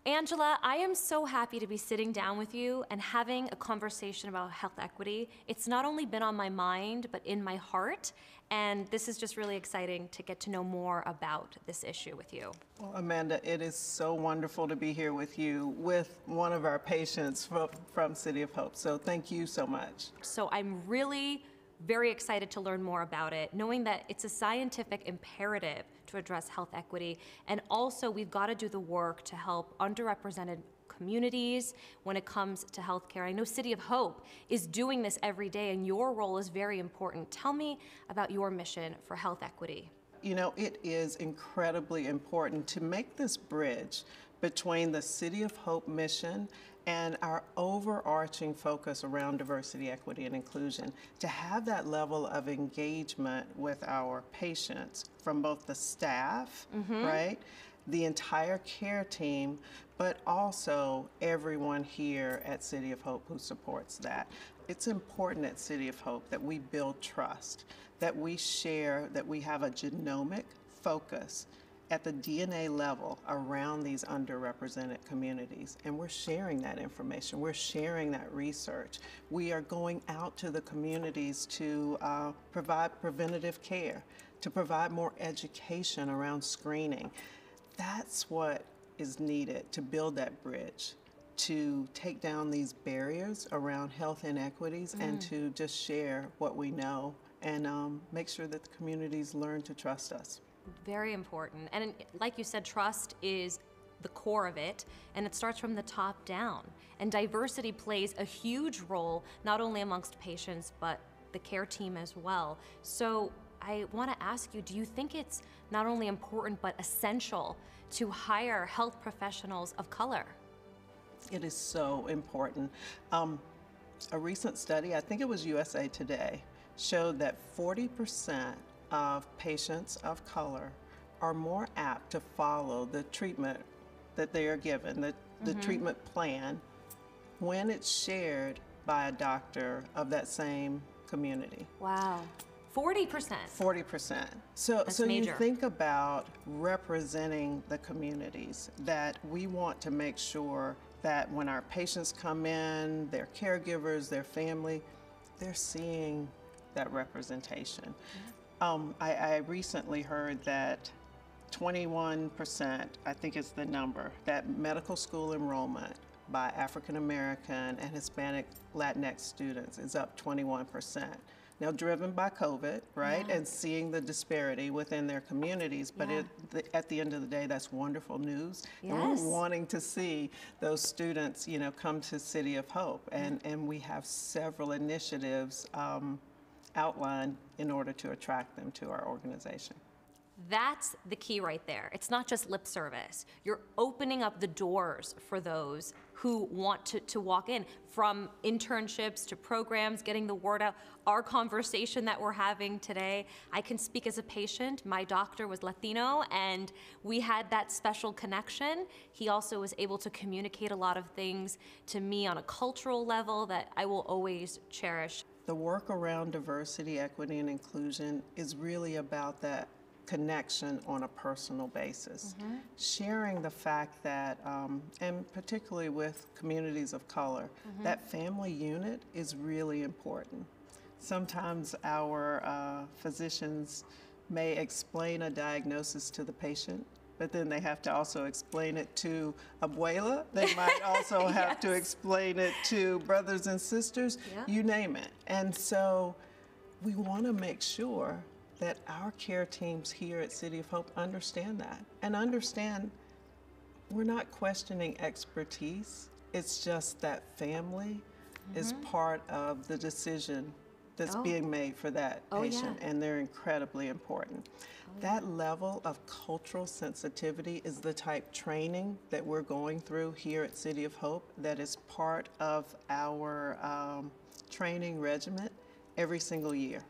Speaker 2: Angela, I am so happy to be sitting down with you and having a conversation about health equity. It's not only been on my mind, but in my heart. And this is just really exciting to get to know more about this issue with you.
Speaker 15: Well, Amanda, it is so wonderful to be here with you with one of our patients from, from City of Hope. So thank you so much.
Speaker 2: So I'm really very excited to learn more about it, knowing that it's a scientific imperative to address health equity. And also, we've got to do the work to help underrepresented communities when it comes to healthcare. I know City of Hope is doing this every day, and your role is very important. Tell me about your mission for health equity.
Speaker 15: You know, it is incredibly important to make this bridge between the City of Hope mission and our overarching focus around diversity, equity, and inclusion, to have that level of engagement with our patients from both the staff, mm-hmm. right, the entire care team, but also everyone here at City of Hope who supports that. It's important at City of Hope that we build trust, that we share, that we have a genomic focus at the DNA level around these underrepresented communities, and we're sharing that information. We're sharing that research. We are going out to the communities to uh, provide preventative care, to provide more education around screening. That's what is needed to build that bridge to take down these barriers around health inequities and
Speaker 2: Mm.
Speaker 15: to just share what we know and um, make sure that the communities learn to trust us.
Speaker 2: Very important. And like you said, trust is the core of it, and it starts from the top down. And diversity plays a huge role, not only amongst patients, but the care team as well. So I want to ask you do you think it's not only important, but essential to hire health professionals of color?
Speaker 15: It is so important. Um, a recent study, I think it was USA Today, showed that 40% of patients of color are more apt to follow the treatment that they are given, the, the
Speaker 2: Mhm.
Speaker 15: treatment plan, when it's shared by a doctor of that same community.
Speaker 2: Wow. 40%.
Speaker 15: 40%. So,
Speaker 2: That's
Speaker 15: so
Speaker 2: major.
Speaker 15: you think about representing the communities that we want to make sure that when our patients come in, their caregivers, their family, they're seeing that representation. Um, I, I recently heard that 21%, I think is the number, that medical school enrollment by African American and Hispanic Latinx students is up 21%. Now, driven by COVID, right,
Speaker 2: Yeah.
Speaker 15: and seeing the disparity within their communities, but
Speaker 2: Yeah.
Speaker 15: it, the, at the end of the day, that's wonderful news. And
Speaker 2: Yes.
Speaker 15: we're wanting to see those students, you know, come to City of Hope, and, and we have several initiatives um, outlined in order to attract them to our organization.
Speaker 2: That's the key right there. It's not just lip service. You're opening up the doors for those who want to, to walk in from internships to programs, getting the word out. Our conversation that we're having today, I can speak as a patient. My doctor was Latino and we had that special connection. He also was able to communicate a lot of things to me on a cultural level that I will always cherish.
Speaker 15: The work around diversity, equity, and inclusion is really about that connection on a personal basis.
Speaker 2: Mhm.
Speaker 15: Sharing the fact that, um, and particularly with communities of color,
Speaker 2: Mhm.
Speaker 15: that family unit is really important. Sometimes our uh, physicians may explain a diagnosis to the patient, but then they have to also explain it to abuela. They might also have to explain it to brothers and sisters,
Speaker 2: Yeah.
Speaker 15: you name it. And so we want to make sure that our care teams here at City of Hope understand that and understand we're not questioning expertise. It's just that family is
Speaker 2: Mhm.
Speaker 15: part of the decision that's
Speaker 2: Oh.
Speaker 15: being made for that
Speaker 2: Oh, yeah.
Speaker 15: patient, and they're incredibly important. That level of cultural sensitivity is the type training that we're going through here at City of Hope that is part of our um, training regiment every single year.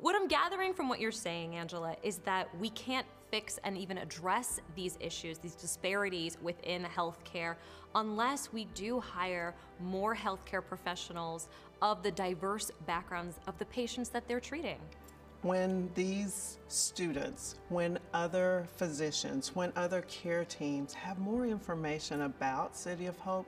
Speaker 2: What I'm gathering from what you're saying, Angela, is that we can't fix and even address these issues, these disparities within healthcare, unless we do hire more healthcare professionals of the diverse backgrounds of the patients that they're treating.
Speaker 15: When these students, when other physicians, when other care teams have more information about City of Hope,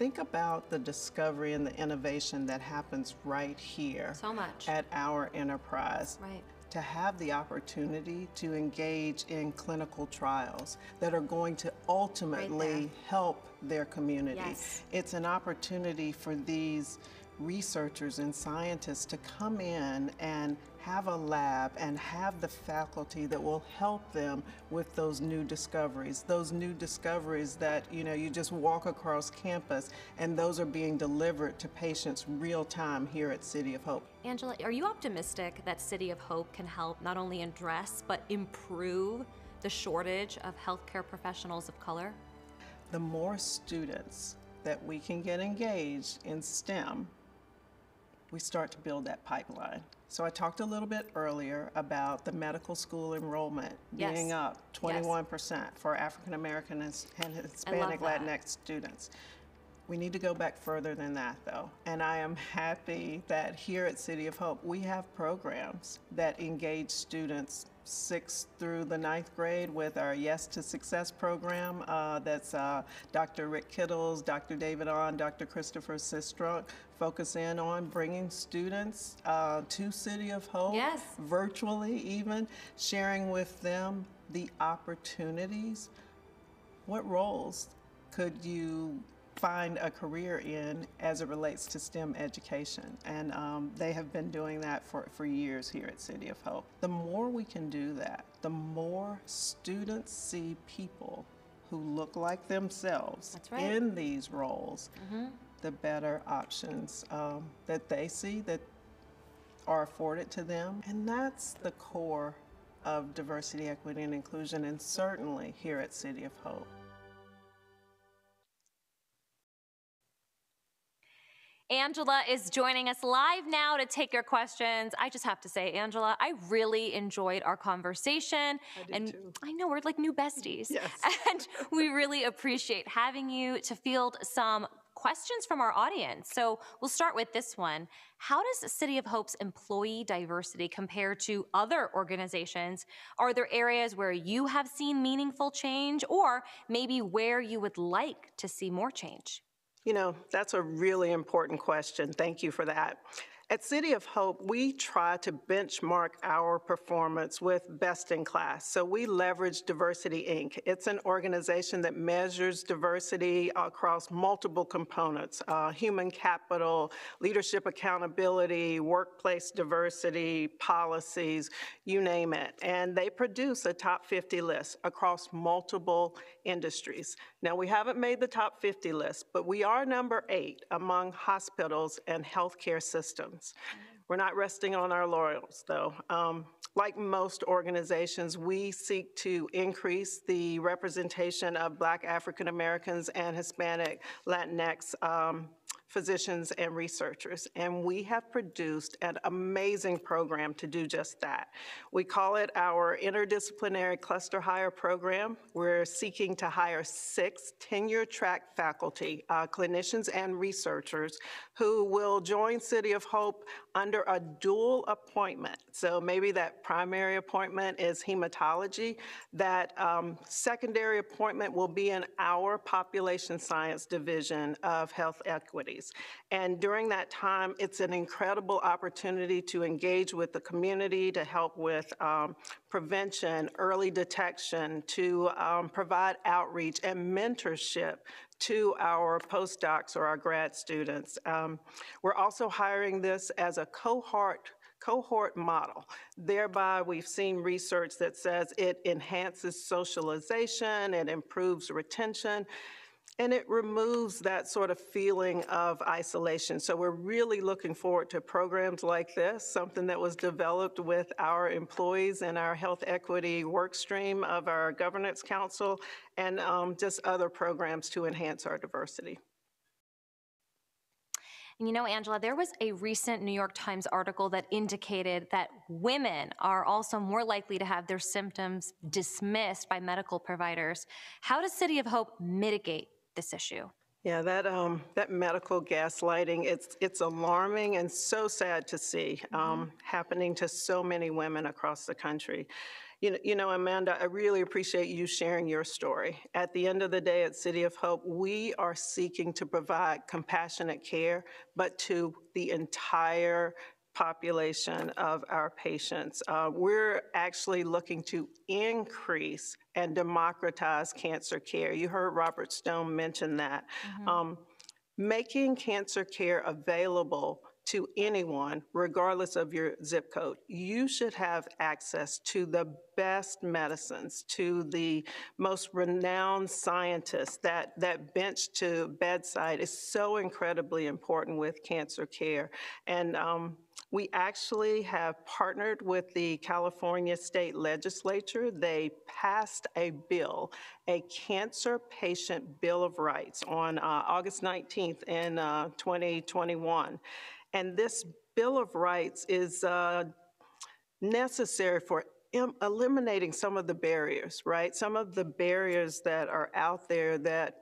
Speaker 15: think about the discovery and the innovation that happens right here
Speaker 2: So much.
Speaker 15: at our enterprise.
Speaker 2: Right.
Speaker 15: To have the opportunity to engage in clinical trials that are going to ultimately help their community.
Speaker 2: Yes.
Speaker 15: It's an opportunity for these researchers and scientists to come in and have a lab and have the faculty that will help them with those new discoveries those new discoveries that you know you just walk across campus and those are being delivered to patients real time here at City of Hope
Speaker 2: Angela, are you optimistic that City of Hope can help not only address but improve the shortage of healthcare professionals of color?
Speaker 15: the more students that we can get engaged in STEM, we start to build that pipeline. So I talked a little bit earlier about the medical school enrollment
Speaker 2: Yes.
Speaker 15: being up 21% for African American and Hispanic. Latinx students. We need to go back further than that, though. And I am happy that here at City of Hope, we have programs that engage students sixth through the ninth grade with our Yes to Success program. Uh, that's uh, Dr. Rick Kittles, Dr. David Ann, Dr. Christopher Sistrunk focus in on bringing students uh, to City of Hope,
Speaker 2: yes.
Speaker 15: virtually even, sharing with them the opportunities. What roles could you find a career in as it relates to STEM education. And um, they have been doing that for, for years here at City of Hope. The more we can do that, the more students see people who look like themselves
Speaker 2: right.
Speaker 15: in these roles, mm-hmm. the better options um, that they see that are afforded to them. And that's the core of diversity, equity, and inclusion, and certainly here at City of Hope.
Speaker 2: Angela is joining us live now to take your questions. I just have to say, Angela, I really enjoyed our conversation.
Speaker 15: I
Speaker 2: and
Speaker 15: too.
Speaker 2: I know we're like new besties.
Speaker 15: Yes.
Speaker 2: And we really appreciate having you to field some questions from our audience. So we'll start with this one. How does City of Hope's employee diversity compare to other organizations? Are there areas where you have seen meaningful change or maybe where you would like to see more change?
Speaker 15: You know, that's a really important question. Thank you for that. At City of Hope, we try to benchmark our performance with best in class. So we leverage DiversityInc. It's an organization that measures diversity across multiple components uh, human capital, leadership accountability, workplace diversity, policies, you name it. And they produce a top 50 list across multiple industries. Now, we haven't made the top 50 list, but we are number eight among hospitals and healthcare systems. We're not resting on our laurels, though. Um, like most organizations, we seek to increase the representation of Black African Americans and Hispanic Latinx um, physicians and researchers, and we have produced an amazing program to do just that. We call it our Interdisciplinary Cluster Hire Program. We're seeking to hire six tenure track faculty, uh, clinicians and researchers who will join City of Hope under a dual appointment. So maybe that primary appointment is hematology. That um, secondary appointment will be in our population science division of health equities. And during that time, it's an incredible opportunity to engage with the community, to help with um, prevention, early detection, to um, provide outreach and mentorship to our postdocs or our grad students. Um, we're also hiring this as a cohort cohort model. Thereby, we've seen research that says it enhances socialization, it improves retention, and it removes that sort of feeling of isolation. So we're really looking forward to programs like this, something that was developed with our employees and our health equity work stream of our governance council, and um, just other programs to enhance our diversity.
Speaker 2: And you know, Angela, there was a recent New York Times article that indicated that women are also more likely to have their symptoms dismissed by medical providers. How does City of Hope mitigate this issue?
Speaker 15: Yeah, that um, that medical gaslighting, it's it's alarming and so sad to see um, mm-hmm. happening to so many women across the country. You know, you know, Amanda, I really appreciate you sharing your story. At the end of the day, at City of Hope, we are seeking to provide compassionate care, but to the entire population of our patients. Uh, we're actually looking to increase and democratize cancer care. You heard Robert Stone mention that. Mm-hmm. Um, making cancer care available to anyone, regardless of your zip code. You should have access to the best medicines, to the most renowned scientists. That, that bench to bedside is so incredibly important with cancer care. And um, we actually have partnered with the California State Legislature. They passed a bill, a Cancer Patient Bill of Rights, on uh, August 19th in uh, 2021. And this Bill of Rights is uh, necessary for eliminating some of the barriers, right? Some of the barriers that are out there that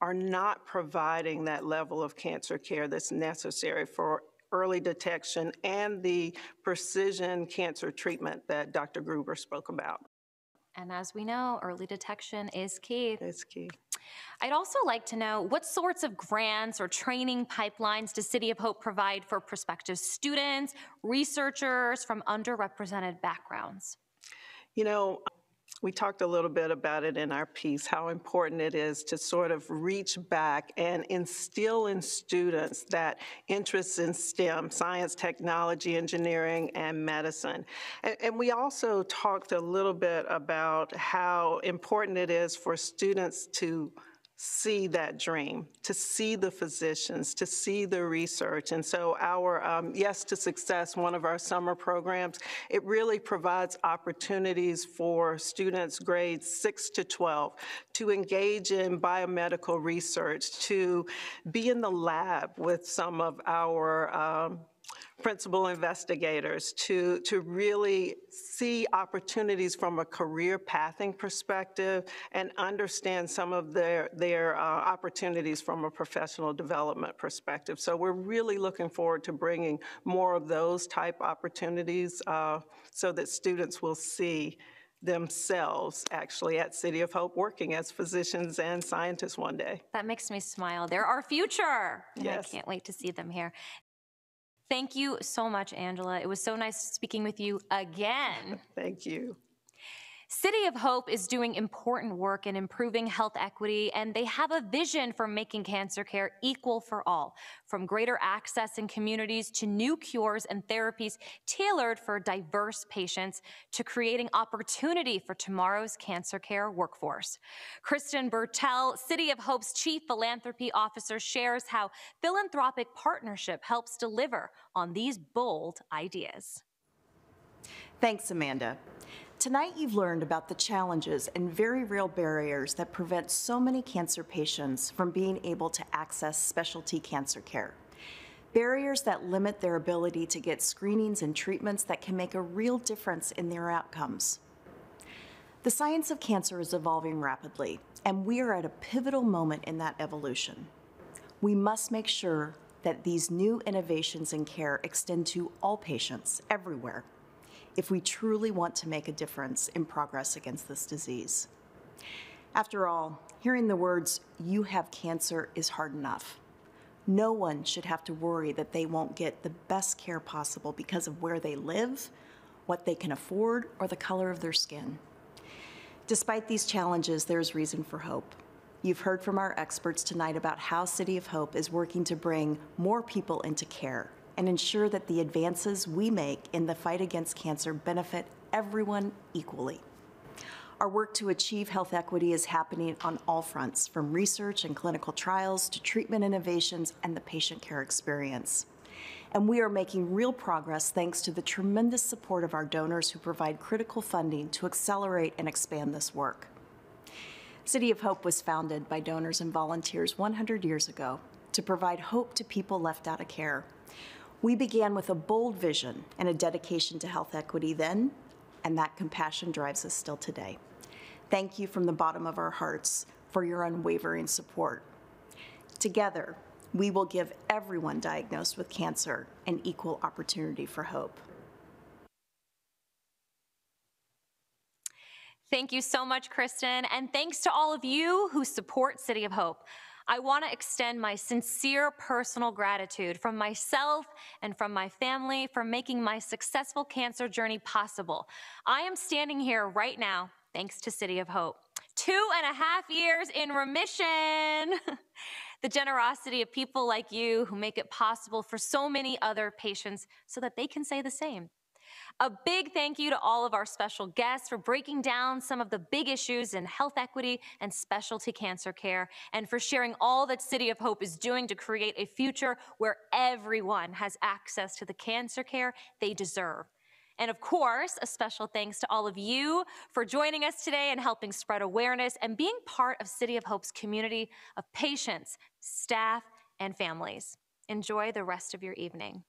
Speaker 15: are not providing that level of cancer care that's necessary for early detection and the precision cancer treatment that Dr. Gruber spoke about.
Speaker 2: And as we know, early detection is key.
Speaker 15: It's key.
Speaker 2: I'd also like to know what sorts of grants or training pipelines does City of Hope provide for prospective students, researchers from underrepresented backgrounds?
Speaker 15: You know, we talked a little bit about it in our piece, how important it is to sort of reach back and instill in students that interest in STEM, science, technology, engineering, and medicine. And, and we also talked a little bit about how important it is for students to see that dream, to see the physicians, to see the research. And so our um, Yes to Success, one of our summer programs, it really provides opportunities for students grades 6 to 12 to engage in biomedical research, to be in the lab with some of our um, principal investigators to, to really see opportunities from a career pathing perspective and understand some of their, their uh, opportunities from a professional development perspective. So we're really looking forward to bringing more of those type opportunities uh, so that students will see themselves actually at City of Hope working as physicians and scientists one day.
Speaker 2: That makes me smile. They're our future. And
Speaker 15: Yes.
Speaker 2: I can't wait to see them here. Thank you so much, Angela. It was so nice speaking with you again.
Speaker 15: Thank you.
Speaker 2: City of Hope is doing important work in improving health equity, and they have a vision for making cancer care equal for all, from greater access in communities to new cures and therapies tailored for diverse patients to creating opportunity for tomorrow's cancer care workforce. Kristin Bertell, City of Hope's Chief Philanthropy Officer, shares how philanthropic partnership helps deliver on these bold ideas.
Speaker 16: Thanks, Amanda. Tonight you've learned about the challenges and very real barriers that prevent so many cancer patients from being able to access specialty cancer care. Barriers that limit their ability to get screenings and treatments that can make a real difference in their outcomes. The science of cancer is evolving rapidly, and we are at a pivotal moment in that evolution. We must make sure that these new innovations in care extend to all patients everywhere if we truly want to make a difference in progress against this disease. After all, hearing the words, you have cancer, is hard enough. No one should have to worry that they won't get the best care possible because of where they live, what they can afford, or the color of their skin. Despite these challenges, there's reason for hope. You've heard from our experts tonight about how City of Hope is working to bring more people into care and ensure that the advances we make in the fight against cancer benefit everyone equally. Our work to achieve health equity is happening on all fronts, from research and clinical trials to treatment innovations and the patient care experience. And we are making real progress thanks to the tremendous support of our donors who provide critical funding to accelerate and expand this work. City of Hope was founded by donors and volunteers 100 years ago to provide hope to people left out of care. We began with a bold vision and a dedication to health equity then, and that compassion drives us still today. Thank you from the bottom of our hearts for your unwavering support. Together, we will give everyone diagnosed with cancer an equal opportunity for hope.
Speaker 2: Thank you so much, Kristin, and thanks to all of you who support City of Hope. I want to extend my sincere personal gratitude from myself and from my family for making my successful cancer journey possible. I am standing here right now thanks to City of Hope. Two and a half years in remission. the generosity of people like you who make it possible for so many other patients so that they can say the same. A big thank you to all of our special guests for breaking down some of the big issues in health equity and specialty cancer care, and for sharing all that City of Hope is doing to create a future where everyone has access to the cancer care they deserve. And of course, a special thanks to all of you for joining us today and helping spread awareness and being part of City of Hope's community of patients, staff, and families. Enjoy the rest of your evening.